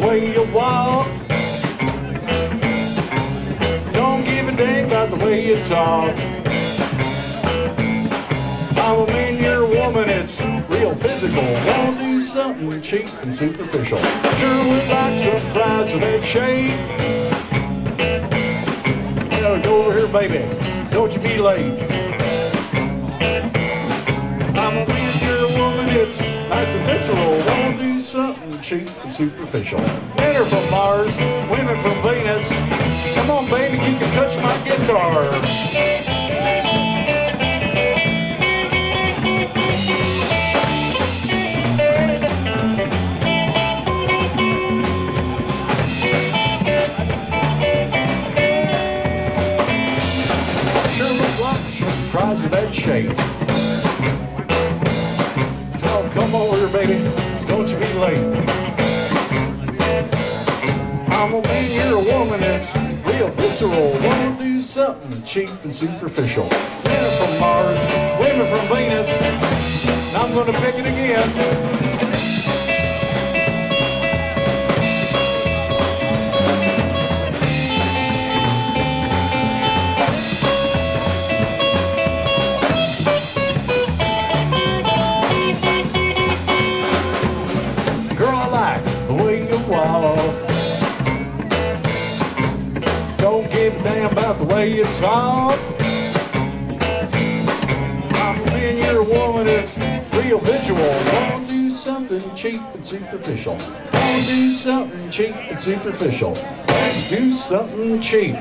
way you walk. Don't give a dang about the way you talk. I'm a man, you're a woman, it's real physical. Won't do something cheap and superficial. Sure would like some fries with that shade. Yeah, go over here, baby. Don't you be late. Cheap and superficial. Men are from Mars, women from Venus. Come on, baby, you can touch my guitar. Fries of that shape. So come over here, baby. Don't you be late. I'm a man, you're a woman that's real visceral. Wanna do something cheap and superficial. Men are from Mars, women from Venus. And I'm gonna pick it again. Way you talk. I'm you're a woman, it's real visual. Don't do something cheap and superficial. Don't do something cheap and superficial. Let's do something cheap.